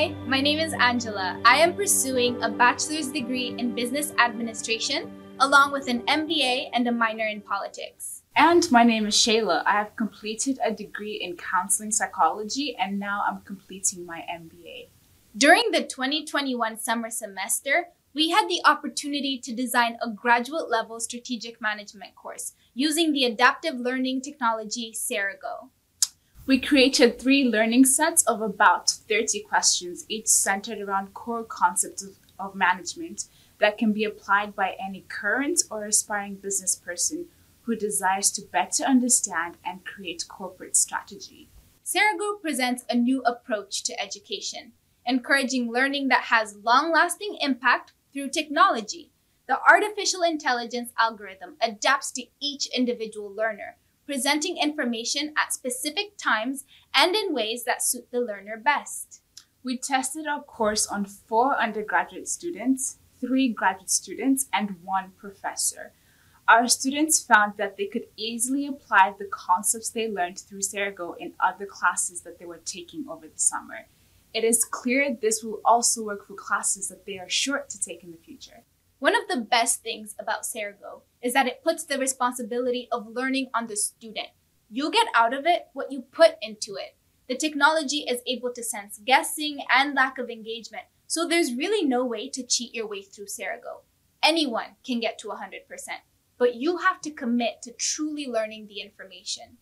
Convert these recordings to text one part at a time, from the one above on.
Hi, my name is Angela. I am pursuing a bachelor's degree in business administration along with an MBA and a minor in politics. And my name is Shayla. I have completed a degree in counseling psychology and now I'm completing my MBA. During the 2021 summer semester, we had the opportunity to design a graduate level strategic management course using the adaptive learning technology Cerego. We created three learning sets of about 30 questions, each centered around core concepts of, of management that can be applied by any current or aspiring business person who desires to better understand and create corporate strategy. Cerego presents a new approach to education, encouraging learning that has long lasting impact through technology. The artificial intelligence algorithm adapts to each individual learner presenting information at specific times and in ways that suit the learner best. We tested our course on four undergraduate students, three graduate students, and one professor. Our students found that they could easily apply the concepts they learned through Cerego in other classes that they were taking over the summer. It is clear this will also work for classes that they are short to take in the future. One of the best things about Cerego is that it puts the responsibility of learning on the student. You get out of it what you put into it. The technology is able to sense guessing and lack of engagement, so there's really no way to cheat your way through Cerego. Anyone can get to 100%, but you have to commit to truly learning the information.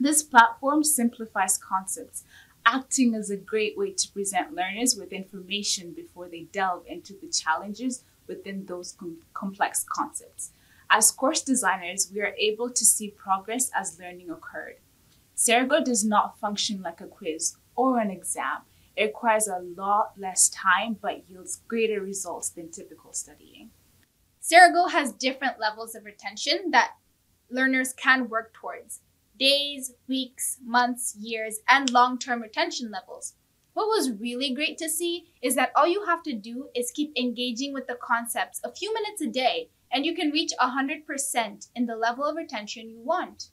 This platform simplifies concepts, acting as a great way to present learners with information before they delve into the challenges within those com- complex concepts. As course designers, we are able to see progress as learning occurred. Cerego does not function like a quiz or an exam. It requires a lot less time but yields greater results than typical studying. Cerego has different levels of retention that learners can work towards days, weeks, months, years, and long term retention levels. What was really great to see is that all you have to do is keep engaging with the concepts a few minutes a day, and you can reach 100% in the level of retention you want.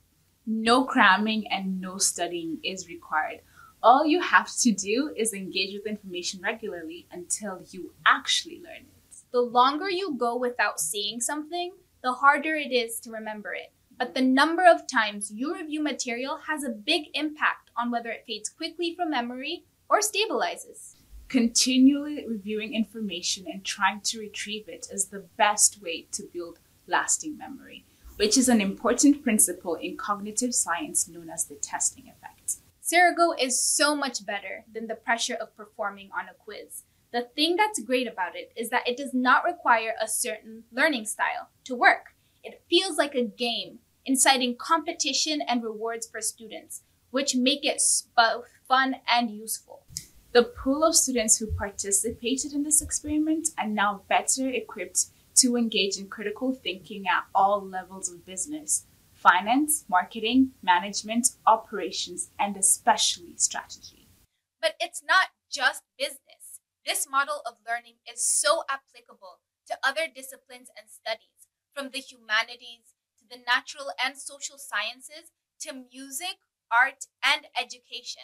No cramming and no studying is required. All you have to do is engage with information regularly until you actually learn it. The longer you go without seeing something, the harder it is to remember it. But the number of times you review material has a big impact on whether it fades quickly from memory or stabilizes. Continually reviewing information and trying to retrieve it is the best way to build lasting memory, which is an important principle in cognitive science known as the testing effect. Cerego is so much better than the pressure of performing on a quiz. The thing that's great about it is that it does not require a certain learning style to work. It feels like a game, inciting competition and rewards for students, which make it both fun and useful. The pool of students who participated in this experiment are now better equipped to engage in critical thinking at all levels of business finance, marketing, management, operations, and especially strategy. But it's not just business. This model of learning is so applicable to other disciplines and studies, from the humanities to the natural and social sciences to music, art, and education.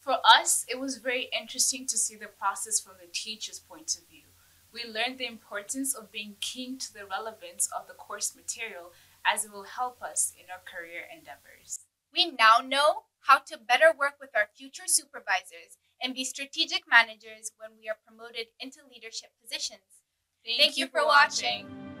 For us, it was very interesting to see the process from the teacher's point of view. We learned the importance of being keen to the relevance of the course material as it will help us in our career endeavors. We now know how to better work with our future supervisors and be strategic managers when we are promoted into leadership positions. Thank, Thank you, you, for watching. watching.